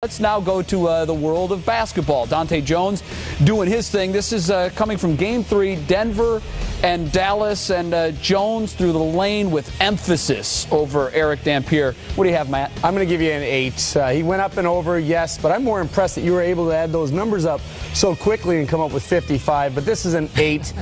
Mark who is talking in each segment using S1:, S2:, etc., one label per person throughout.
S1: Let's now go to uh, the world of basketball. Dahntay Jones doing his thing. This is uh, coming from game three, Denver and Dallas, and uh, Jones through the lane with emphasis over Erick Dampier. What do you have, Matt?
S2: I'm going to give you an eight. Uh, he went up and over, yes, but I'm more impressed that you were able to add those numbers up so quickly and come up with 55. But this is an eight.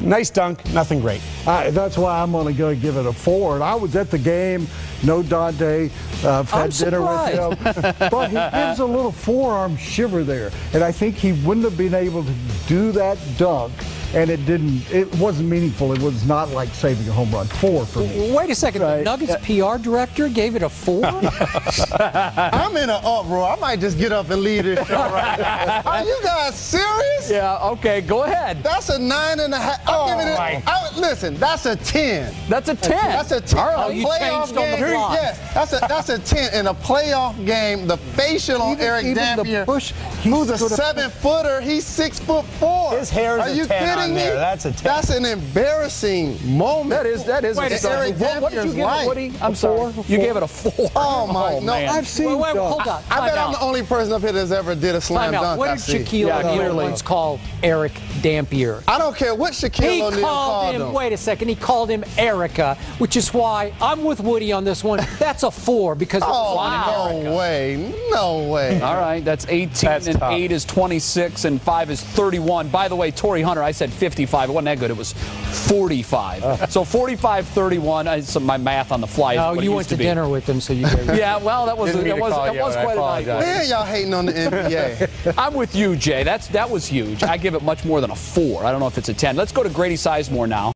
S2: Uh, nice dunk, nothing great.
S3: I, that's why I'm going to go give it a four. And I was at the game. No Dahntay. Uh, I've had
S1: I'm
S3: dinner
S1: surprised.
S3: with him. but he gives a little forearm shiver there. And I think he wouldn't have been able to do that dunk. And it didn't, it wasn't meaningful. It was not like saving a home run. Four for me.
S4: Wait a second.
S3: Right.
S4: The Nuggets PR director gave it a four?
S5: I'm in an uproar. I might just get up and leave this show right. Are you guys serious?
S1: Yeah, okay, go ahead.
S5: That's a nine and a half. I'm
S1: Oh,
S5: giving it.
S1: Oh my.
S5: I, listen, that's a ten.
S1: That's a 10.
S5: That's a ten.
S1: All
S5: A
S1: right.
S4: you
S5: playoff
S4: changed on the
S5: game.
S4: fly.
S5: Yes, that's a that's a ten in a playoff game. The facial on
S3: Even-
S5: Erick
S3: even the
S5: Dampier,
S3: push,
S5: who's a seven footer. He's six foot four.
S2: His hair is
S5: Are
S2: a
S5: you
S2: 10
S5: kidding
S2: there.
S5: me?
S2: That's a
S5: That's an embarrassing moment.
S1: That is that is
S5: Wait,
S1: a.
S5: Erick
S1: what, what did you
S5: Dampier's
S1: give
S5: life.
S1: it, Woody? I'm
S3: A
S1: sorry.
S3: four?
S1: You gave it a four.
S5: Oh my oh, no!
S1: man.
S3: I've seen
S4: wait, wait,
S3: dunks.
S4: hold on.
S5: I
S4: Time
S5: bet I'm the only person up here that's ever did a slam
S4: Time out.
S5: dunk.
S4: What did. Shaquille
S1: Yeah,
S4: O'Neal once call Erick Dampier?
S5: I don't care what Shaquille
S4: He
S5: O'Neal
S4: called
S5: called
S4: him,
S5: him.
S4: wait a second, he called him Erica, which is why I'm with Woody on this one. That's a four because
S5: Oh,
S4: on
S5: no way. No way.
S1: All right, that's 18,
S2: That's
S1: and
S2: tough.
S1: 8 is 26, and 5 is 31. By the way, Torii Hunter, I said 55. It wasn't that good. It was 45. Uh. So 45, 31. I, so my math on the fly is
S4: No,
S1: what it
S4: you went to,
S1: be.
S4: dinner with him, so you
S1: Yeah, well, that was
S2: Didn't mean
S1: that was
S2: call
S1: that was quite a night.
S2: apologize.
S5: Man, y'all hating on the NBA.
S1: I'm with you, Jay. That's that was huge. I give it much more than a four. I don't know if it's a ten. Let's go to Grady Sizemore now.